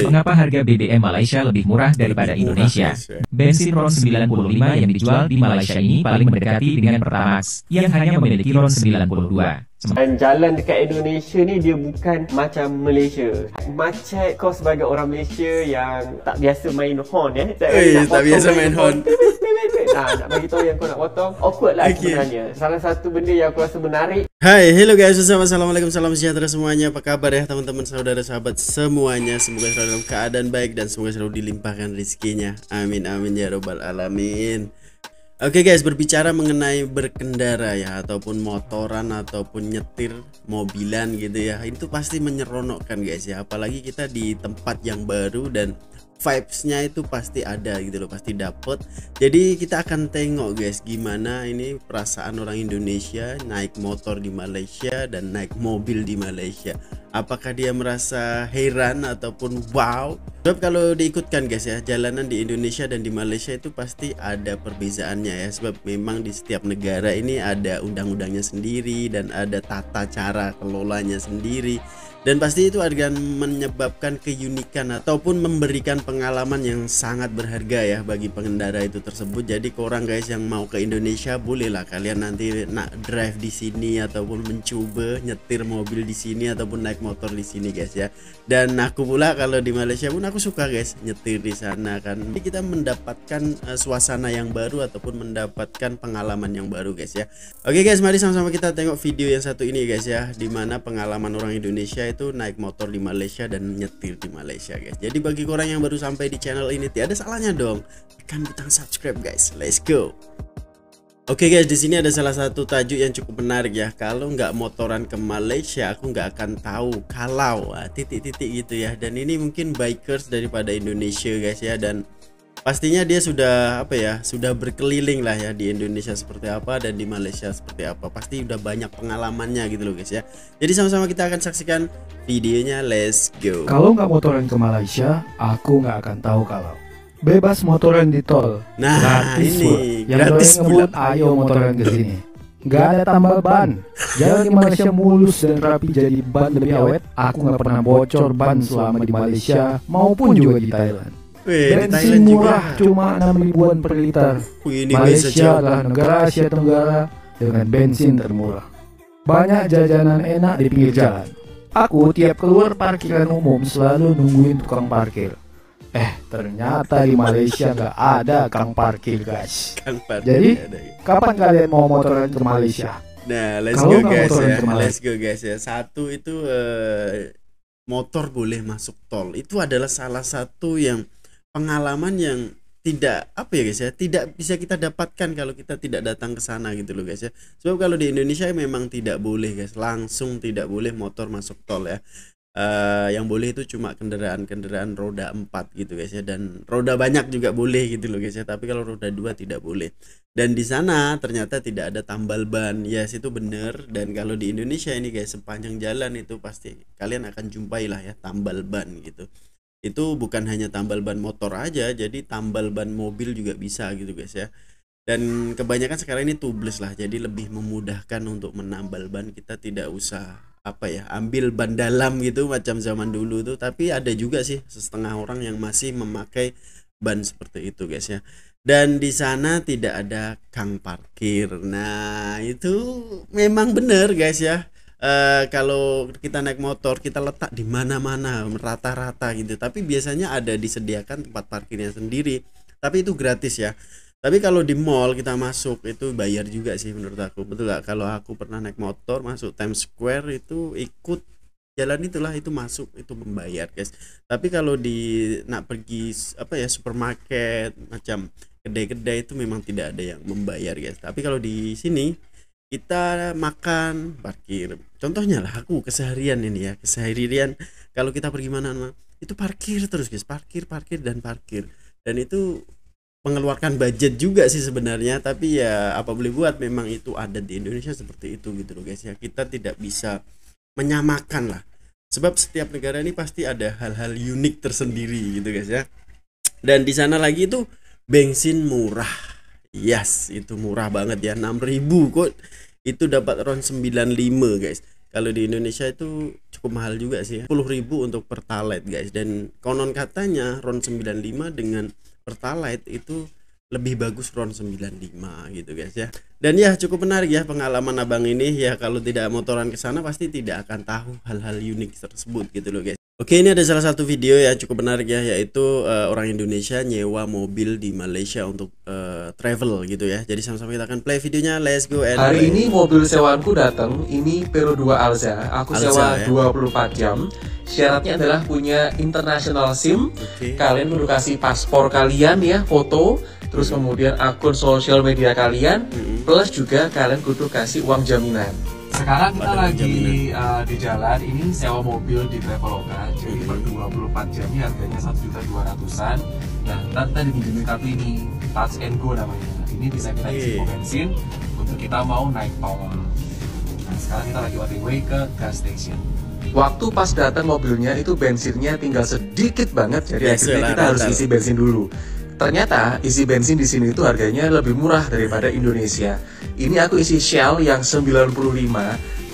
Mengapa harga BBM Malaysia lebih murah daripada Indonesia? Bensin RON 95 yang dijual di Malaysia ini paling mendekati dengan Pertamax, yang hanya memiliki RON 92. Dan jalan dekat Indonesia ni dia bukan macam Malaysia. Macet kau sebagai orang Malaysia yang tak biasa main horn ya. Eh, tak biasa main horn. Nah, nak bagi tahu yang kau nak potong, awkward lah okay. sebenarnya. Salah satu benda yang aku rasa menarik. Hai, hello guys. Assalamualaikum, salam sejahtera semuanya. Apa kabar ya teman-teman, saudara, sahabat semuanya. Semoga selalu dalam keadaan baik dan semoga selalu dilimpahkan rezekinya. Amin, amin ya robbal alamin. Oke okay guys, berbicara mengenai berkendara ya ataupun motoran ataupun nyetir mobilan gitu ya. Itu pasti menyeronokkan guys ya, apalagi kita di tempat yang baru dan vibesnya itu pasti ada gitu loh pasti dapet. Jadi kita akan tengok guys gimana ini perasaan orang Indonesia naik motor di Malaysia dan naik mobil di Malaysia. Apakah dia merasa heran ataupun wow? Sebab kalau diikutkan guys ya jalanan di Indonesia dan di Malaysia itu pasti ada perbezaannya ya. Sebab memang di setiap negara ini ada undang-undangnya sendiri dan ada tata cara kelolanya sendiri dan pasti itu akan menyebabkan keunikan ataupun memberikan pengalaman yang sangat berharga ya bagi pengendara itu tersebut. Jadi korang guys yang mau ke Indonesia bolehlah kalian nanti nak drive di sini ataupun mencoba nyetir mobil di sini ataupun naik motor di sini guys ya. Dan aku pula kalau di Malaysia pun aku suka guys nyetir di sana kan. Jadi kita mendapatkan uh, suasana yang baru ataupun mendapatkan pengalaman yang baru guys ya. Oke guys mari sama-sama kita tengok video yang satu ini guys ya di mana pengalaman orang Indonesia itu naik motor di Malaysia dan nyetir di Malaysia guys jadi bagi orang yang baru sampai di channel ini tidak ada salahnya dong tekan butang subscribe guys let's go Oke okay guys, di sini ada salah satu tajuk yang cukup menarik ya. Kalau nggak motoran ke Malaysia, aku nggak akan tahu kalau ah, titik-titik gitu ya. Dan ini mungkin bikers daripada Indonesia guys ya. Dan pastinya dia sudah apa ya sudah berkeliling lah ya di Indonesia seperti apa dan di Malaysia seperti apa. Pasti udah banyak pengalamannya gitu loh guys ya. Jadi sama-sama kita akan saksikan videonya. Let's go. Kalau nggak motoran ke Malaysia aku nggak akan tahu kalau. Bebas motoran di tol. Nah gratis ini yang gratis ngebut ayo motoran ke sini. Gak ada tambal ban. Jalan di Malaysia mulus dan rapi jadi ban lebih awet. Aku gak pernah bocor ban selama di Malaysia Maupun juga di Thailand Wih, Bensin murah juga. cuma 6 ribuan per liter. Wih, ini Malaysia adalah negara Asia Tenggara dengan bensin termurah. Banyak jajanan enak di pinggir jalan. Aku tiap keluar parkiran umum selalu nungguin tukang parkir. Eh, ternyata di Malaysia nggak ada kang parkir, guys. Kang parkir Jadi, ada. ya. kapan kalian mau motoran ke Malaysia? Nah, let's Kalau go guys ya. ke Malaysia. Let's go guys ya. Satu itu eh, motor boleh masuk tol. Itu adalah salah satu yang pengalaman yang tidak apa ya guys ya tidak bisa kita dapatkan kalau kita tidak datang ke sana gitu loh guys ya. Sebab kalau di Indonesia memang tidak boleh guys langsung tidak boleh motor masuk tol ya. Eh, yang boleh itu cuma kendaraan-kendaraan roda 4 gitu guys ya dan roda banyak juga boleh gitu loh guys ya. Tapi kalau roda 2 tidak boleh. Dan di sana ternyata tidak ada tambal ban. Yes itu bener dan kalau di Indonesia ini guys sepanjang jalan itu pasti kalian akan jumpai lah ya tambal ban gitu itu bukan hanya tambal ban motor aja jadi tambal ban mobil juga bisa gitu guys ya. Dan kebanyakan sekarang ini tubeless lah jadi lebih memudahkan untuk menambal ban. Kita tidak usah apa ya ambil ban dalam gitu macam zaman dulu tuh. Tapi ada juga sih setengah orang yang masih memakai ban seperti itu guys ya. Dan di sana tidak ada kang parkir. Nah itu memang benar guys ya Eh, kalau kita naik motor kita letak di mana-mana rata-rata gitu. Tapi biasanya ada disediakan tempat parkirnya sendiri. Tapi itu gratis ya. Tapi kalau di mall kita masuk itu bayar juga sih menurut aku. Betul gak kalau aku pernah naik motor masuk Times Square itu ikut jalan itulah itu masuk itu membayar guys. Tapi kalau di nak pergi apa ya supermarket macam kedai-kedai itu memang tidak ada yang membayar guys. Tapi kalau di sini kita makan parkir. Contohnya lah aku keseharian ini ya keseharian. Kalau kita pergi mana mana itu parkir terus guys. Parkir parkir dan parkir. Dan itu mengeluarkan budget juga sih sebenarnya tapi ya apa boleh buat memang itu ada di Indonesia seperti itu gitu loh guys ya. Kita tidak bisa menyamakan lah. Sebab setiap negara ini pasti ada hal-hal unik tersendiri gitu guys ya. Dan di sana lagi itu bensin murah yes itu murah banget ya 6000 kok. Itu dapat ron 95 guys. Kalau di Indonesia itu cukup mahal juga sih 10.000 untuk pertalite guys. Dan konon katanya RON 95 dengan pertalite itu lebih bagus RON 95 gitu guys ya. Dan ya cukup menarik ya pengalaman abang ini. Ya kalau tidak motoran ke sana pasti tidak akan tahu hal-hal unik tersebut gitu loh guys Oke ini ada salah satu video yang cukup menarik ya yaitu uh, orang Indonesia nyewa mobil di Malaysia untuk uh, travel gitu ya. Jadi sama-sama kita akan play videonya. Let's go and Hari play. ini mobil sewaanku datang, ini Pero 2 Alza. Aku Alza, sewa ya. 24 jam. Syaratnya adalah punya international SIM. Oke. Kalian perlu kasih paspor kalian ya, foto, terus kemudian akun sosial media kalian, Mm-mm. plus juga kalian kudu kasih uang jaminan. Sekarang kita Pada lagi uh, di jalan, ini sewa mobil di Traveloka, jadi per 24 jamnya harganya 1.200-an. Nah, ntar kita dipinjemin kartu ini, Touch and Go namanya. Ini bisa kita isi bensin untuk kita mau naik power. Nah, sekarang kita lagi on the way ke gas station. Waktu pas datang mobilnya itu bensinnya tinggal sedikit banget, jadi Biasa akhirnya kita harus isi bensin dulu. Ternyata isi bensin di sini itu harganya lebih murah daripada Indonesia. Ini aku isi Shell yang 95,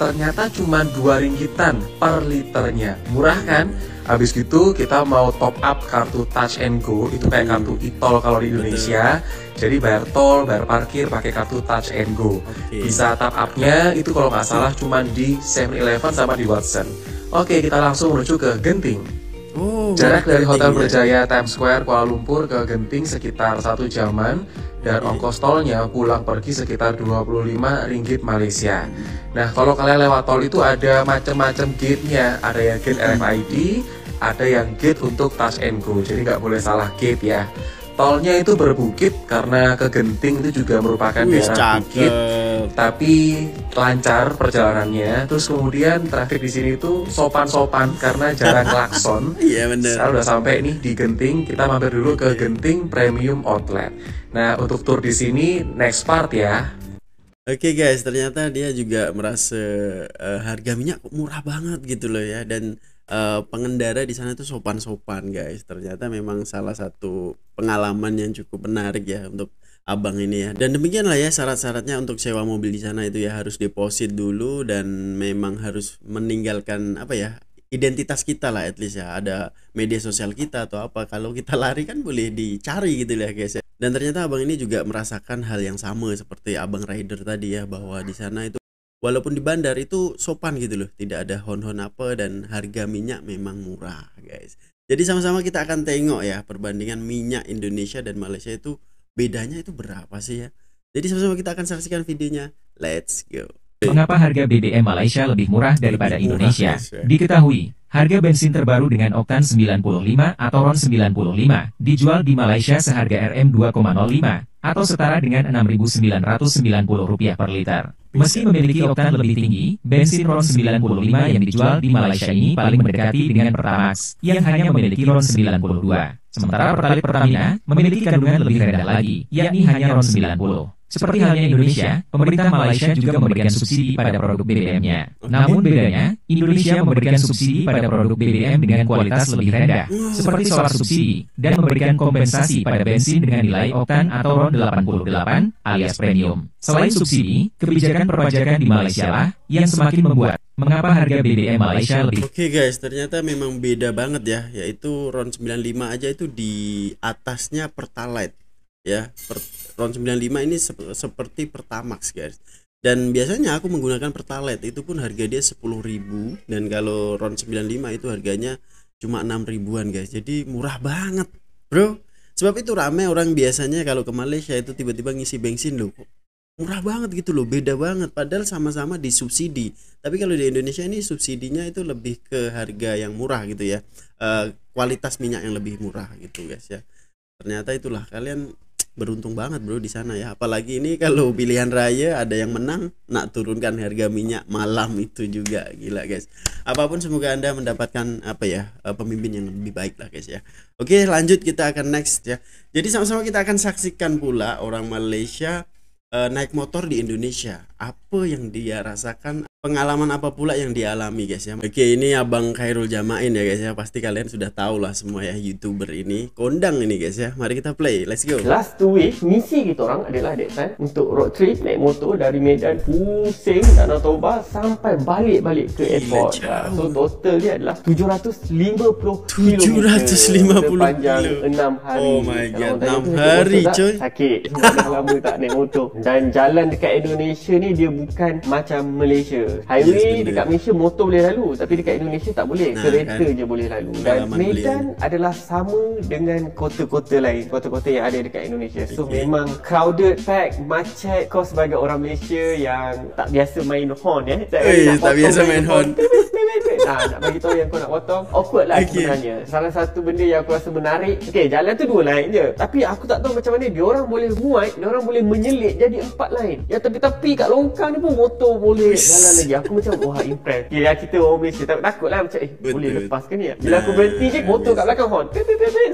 ternyata cuma 2 ringgitan per liternya. Murah kan? Habis gitu kita mau top up kartu Touch and Go itu kayak kartu e-tol kalau di Indonesia. Jadi bayar tol, bayar parkir pakai kartu Touch and Go. Bisa top up-nya itu kalau nggak salah cuma di 7-Eleven sama di Watson. Oke, kita langsung menuju ke Genting. Oh, Jarak dari Hotel penting ya. Berjaya Times Square Kuala Lumpur ke Genting sekitar satu jaman dan ongkos tolnya pulang pergi sekitar 25 ringgit Malaysia. Nah, kalau kalian lewat tol itu ada macam-macam gate-nya. Ada yang gate RFID, ada yang gate untuk touch and go. Jadi nggak boleh salah gate ya. Tolnya itu berbukit karena ke Genting itu juga merupakan Wih, daerah bukit. Tapi lancar perjalanannya. Terus kemudian traffic di sini tuh sopan-sopan karena jarang klakson. Iya bener. Sekarang udah sampai nih di Genting, kita mampir dulu ke Genting Premium Outlet. Nah, untuk tour di sini next part ya. Oke guys, ternyata dia juga merasa eh, harga minyak murah banget gitu loh ya dan eh, pengendara di sana tuh sopan-sopan guys. Ternyata memang salah satu pengalaman yang cukup menarik ya untuk abang ini ya. Dan demikianlah ya syarat-syaratnya untuk sewa mobil di sana itu ya. Harus deposit dulu dan memang harus meninggalkan apa ya identitas kita lah at least ya. Ada media sosial kita atau apa. Kalau kita lari kan boleh dicari gitu ya guys ya. Dan ternyata abang ini juga merasakan hal yang sama seperti abang rider tadi ya bahwa di sana itu walaupun di bandar itu sopan gitu loh. Tidak ada hon-hon apa dan harga minyak memang murah guys. Jadi sama-sama kita akan tengok ya perbandingan minyak Indonesia dan Malaysia itu bedanya itu berapa sih ya jadi sama-sama kita akan saksikan videonya let's go Mengapa harga BBM Malaysia lebih murah daripada Lebih murah, Indonesia? ya. Diketahui, harga bensin terbaru dengan oktan 95 atau RON 95 dijual di Malaysia seharga RM 2,05 atau setara dengan Rp6.990 per liter. Meski memiliki oktan lebih tinggi, bensin RON 95 yang dijual di Malaysia ini paling mendekati dengan Pertamax, yang hanya memiliki RON 92. Sementara Pertalite Pertamina memiliki kandungan lebih rendah lagi, yakni hanya RON 90. Seperti halnya Indonesia, pemerintah Malaysia juga memberikan subsidi pada produk BBM-nya. Namun bedanya, Indonesia memberikan subsidi pada produk BBM dengan kualitas lebih rendah, seperti solar subsidi, dan memberikan kompensasi pada bensin dengan nilai oktan atau RON 88 alias premium. Selain subsidi, kebijakan perpajakan di Malaysia lah yang semakin membuat mengapa harga BBM Malaysia lebih Oke guys, ternyata memang beda banget ya, yaitu RON 95 aja itu di atasnya Pertalite ya. RON 95 ini sep- seperti Pertamax guys. Dan biasanya aku menggunakan Pertalite itu pun harga dia 10.000 dan kalau RON 95 itu harganya cuma 6 ribuan guys. Jadi murah banget, Bro. Sebab itu rame orang biasanya kalau ke Malaysia itu tiba-tiba ngisi bensin loh. Murah banget gitu loh, beda banget padahal sama-sama disubsidi. Tapi kalau di Indonesia ini subsidinya itu lebih ke harga yang murah gitu ya. Eh, kualitas minyak yang lebih murah gitu guys ya. Ternyata itulah kalian beruntung banget bro di sana ya. Apalagi ini kalau pilihan raya ada yang menang nak turunkan harga minyak malam itu juga gila guys. Apa pun semoga Anda mendapatkan apa ya eh, pemimpin yang lebih baik lah guys ya. Oke, lanjut kita akan next ya. Jadi sama-sama kita akan saksikan pula orang Malaysia eh, naik motor di Indonesia. Apa yang dia rasakan pengalaman apa pula yang dialami guys ya oke ini abang Khairul Jamain ya guys ya pasti kalian sudah tahu lah semua ya youtuber ini kondang ini guys ya mari kita play let's go Last two weeks, misi kita orang adalah that time untuk road trip naik motor dari Medan pusing Danau Toba sampai balik-balik ke Gila, airport. Ah, So total dia adalah 750 750 sepanjang kilo. 6 hari. Oh my God, orang tanya enam tu, naik hari, motor tak? coy. Sakit. Dah lama tak naik motor. Dan jalan dekat Indonesia ni dia bukan macam Malaysia. Highway Yes, dekat Malaysia motor boleh lalu tapi dekat Indonesia tak boleh. Nah, Kereta kan. je boleh lalu. Dan Medan beliau. adalah sama dengan kota-kota lain, kota-kota yang ada dekat Indonesia. So Okay. memang crowded, pack, macet. Kau sebagai orang Malaysia yang tak biasa main horn ya. Tak, Eh, nak tak potong biasa bagi main horn. Ah, nak bagi tahu yang kau nak potong awkward lah Okay. sebenarnya. Salah satu benda yang aku rasa menarik. Okey, jalan tu dua line je. Tapi aku tak tahu macam mana dia orang boleh muat, dia orang boleh menyelit jadi empat line. Yang tepi-tepi kat longkang ni pun motor boleh jalan lagi. Aku macam wah impress. Kira kita orang Malaysia tak takut lah macam eh Betul. boleh lepas ke ni. Bila aku berhenti je motor kat belakang tit,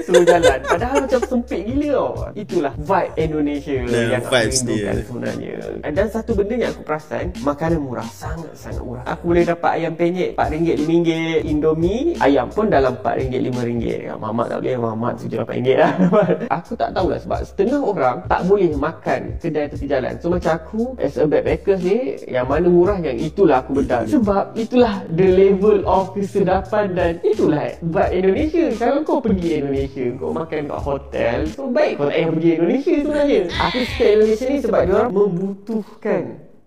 Suruh jalan. Padahal macam sempit gila tau. Itulah vibe Indonesia Nah, yang aku rindukan dia. sebenarnya. Dan satu benda yang aku perasan, makanan murah, sangat-sangat murah. Aku boleh dapat ayam penyet RM4, RM5, Indomie, ayam pun dalam RM4, RM5. Ya, mamak tak boleh, mamak RM7, RM8 lah. aku tak tahulah sebab setengah orang tak boleh makan kedai tepi jalan. So macam aku, as a backpackers ni, yang mana murah yang itulah aku bedal. Sebab itulah the level of kesedapan dan itulah vibe Indonesia. Kalau kau pergi Indonesia, kau makan kat hotel, so baik kau tak payah pergi Indonesia sebenarnya. Aku suka Indonesia ni sebab dia orang membutuhkan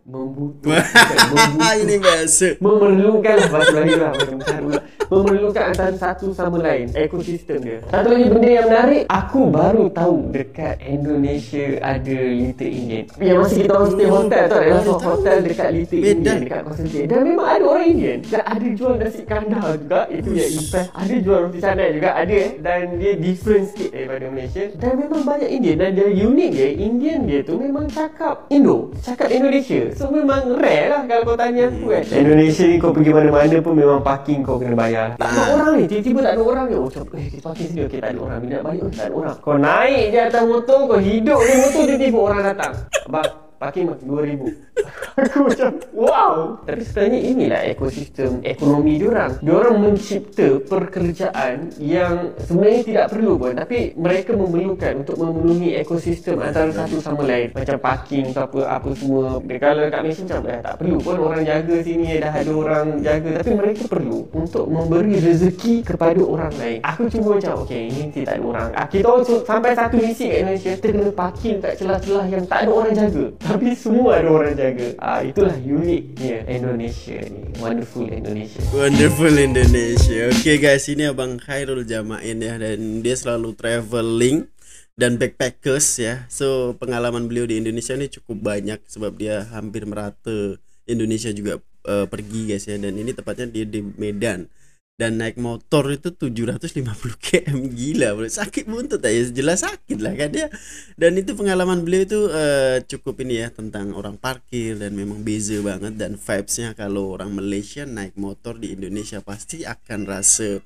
membutuhkan, ini biasa memerlukan bahasa Melayu lah macam lah memerlukan antara satu sama lain ekosistem dia. Satu lagi benda yang menarik aku baru tahu dekat Indonesia ada Little Indian. Yang masa kita orang stay hotel tau ada tahu. hotel dekat Little. Indian dekat Jaya dan memang ada orang Indian. Dan ada jual nasi kandar juga itu yang impress. Ada jual roti canai juga ada. Eh dan dia different sikit daripada Malaysia. Dan memang banyak Indian. Dan dia unik dia Indian dia tu memang cakap Indo cakap Indonesia so memang rare lah kalau kau tanya aku kan. Indonesia ni kau pergi mana-mana pun memang parking kau kena bayar. Tak ada orang ni tiba-tiba tak ada orang ni. Oh macam eh kita parking sini okey tak ada orang. Bila nak balik oh tak ada orang. Kau naik je atas motor kau hidup di motor tiba-tiba orang datang. Abang parking bang 2000 aku macam wow. Tapi sebenarnya inilah ekosistem ekonomi diorang. Diorang mencipta pekerjaan yang sebenarnya tidak perlu pun tapi mereka memerlukan untuk memenuhi ekosistem antara satu sama lain. Macam parking ke apa apa semua. Kalau kat Malaysia macam eh, tak perlu pun orang jaga sini dah ada orang jaga. Tapi mereka perlu untuk memberi rezeki kepada orang lain. Aku cuma macam okay ini tidak ada orang. Ah, kita sampai satu misi kat Indonesia kita kena parking kat celah-celah yang tak ada orang jaga tapi semua ada orang jaga. Ah, itulah uniknya Indonesia ni. Wonderful Indonesia. Wonderful Indonesia. Oke guys, ini Abang Khairul Jamain ya. Dan dia selalu traveling dan backpackers ya. So pengalaman beliau di Indonesia ini cukup banyak sebab dia hampir merata Indonesia juga eh, pergi guys ya. Dan ini tepatnya dia di Medan dan naik motor itu 750 km gila. Bro sakit buntut aja jelas sakit lah kan dia. Dan itu pengalaman beliau itu eh, cukup ini ya tentang orang parkir dan memang beza banget. Dan vibesnya kalau orang Malaysia naik motor di Indonesia pasti akan rasa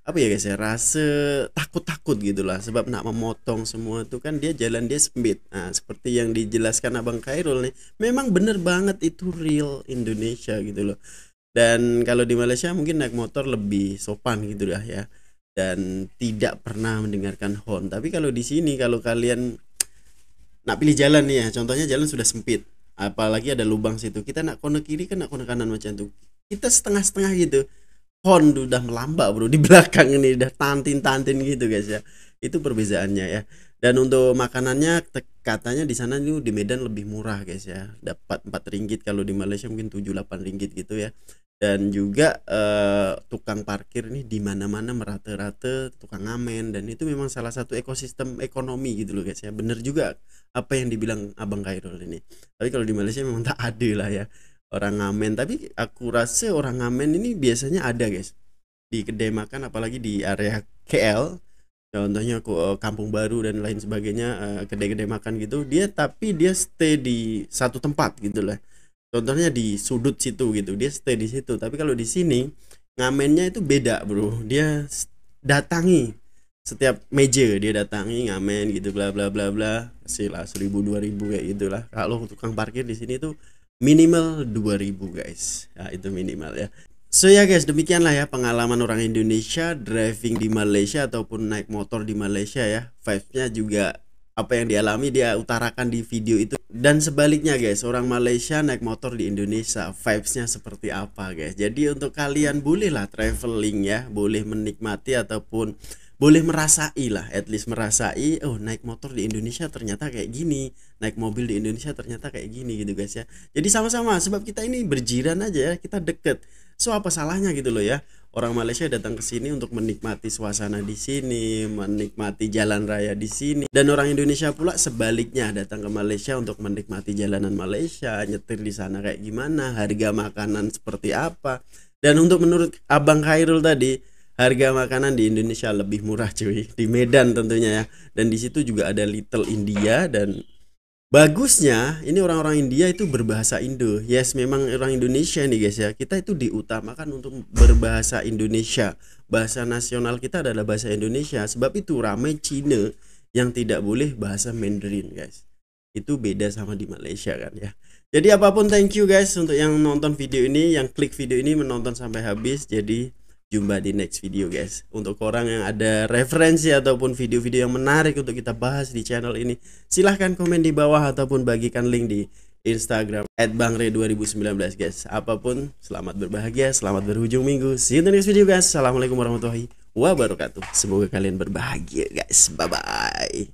apa ya guys ya rasa takut-takut gitulah sebab nak memotong semua itu kan dia jalan dia sempit. Nah seperti yang dijelaskan abang Khairul nih memang bener banget itu real Indonesia gitu loh dan kalau di Malaysia mungkin naik motor lebih sopan gitu lah ya. Dan tidak pernah mendengarkan horn. Tapi kalau di sini kalau kalian nak pilih jalan nih ya contohnya jalan sudah sempit. Apalagi ada lubang situ. Kita nak kono kiri kan nak kono kanan macam itu kita setengah-setengah gitu. Horn udah melambak bro. Di belakang ini udah tantin-tantin gitu guys ya. Itu perbezaannya ya. Dan untuk makanannya katanya di sana itu di Medan lebih murah guys ya. Dapat 4 ringgit kalau di Malaysia mungkin 7 8 ringgit gitu ya. Dan juga eh, tukang parkir nih di mana-mana merata-rata tukang ngamen. Dan itu memang salah satu ekosistem ekonomi gitu loh guys ya. Bener juga apa yang dibilang abang Khairul ini. Tapi kalau di Malaysia memang tak ada lah ya orang ngamen. Tapi aku rasa orang ngamen ini biasanya ada guys. Di kedai makan apalagi di area KL contohnya aku eh, kampung baru dan lain sebagainya eh, kedai-kedai makan gitu dia tapi dia stay di satu tempat gitu lah. Contohnya di sudut situ gitu dia stay di situ. Tapi kalau di sini ngamennya itu beda bro. Dia datangi setiap meja dia datangi ngamen gitu bla bla bla bla. Kasih lah seribu dua ribu kayak gitulah kalau tukang parkir di sini tuh minimal 2000 guys. Nah, itu minimal ya So ya guys, demikianlah ya pengalaman orang Indonesia driving di Malaysia ataupun naik motor di Malaysia ya. Vibes-nya juga apa yang dialami dia utarakan di video itu. Dan sebaliknya guys orang Malaysia naik motor di Indonesia vibesnya seperti apa guys? Jadi untuk kalian bolehlah traveling ya boleh menikmati ataupun boleh merasai lah at least merasai oh naik motor di Indonesia ternyata kayak gini naik mobil di Indonesia ternyata kayak gini gitu guys ya. Jadi sama-sama sebab kita ini berjiran aja ya kita deket so apa salahnya gitu loh ya orang Malaysia datang ke sini untuk menikmati suasana di sini, menikmati jalan raya di sini. Dan orang Indonesia pula sebaliknya datang ke Malaysia untuk menikmati jalanan Malaysia, nyetir di sana kayak gimana, harga makanan seperti apa. Dan untuk menurut Abang Khairul tadi, harga makanan di Indonesia lebih murah cuy, di Medan tentunya ya. Dan di situ juga ada Little India dan Bagusnya ini orang-orang India itu berbahasa Indo. Yes, memang orang Indonesia nih guys ya. Kita itu diutamakan untuk berbahasa Indonesia. Bahasa nasional kita adalah bahasa Indonesia. Sebab itu ramai Cina yang tidak boleh bahasa Mandarin guys. Itu beda sama di Malaysia kan ya. Jadi apa pun thank you guys untuk yang nonton video ini, yang klik video ini menonton sampai habis. Jadi jumpa di next video guys. Untuk orang yang ada referensi ataupun video-video yang menarik untuk kita bahas di channel ini silahkan komen di bawah ataupun bagikan link di Instagram @bangre2019 guys. Apa pun selamat berbahagia selamat berhujung minggu. See you in the next video guys. Assalamualaikum warahmatullahi wabarakatuh. Semoga kalian berbahagia guys. Bye bye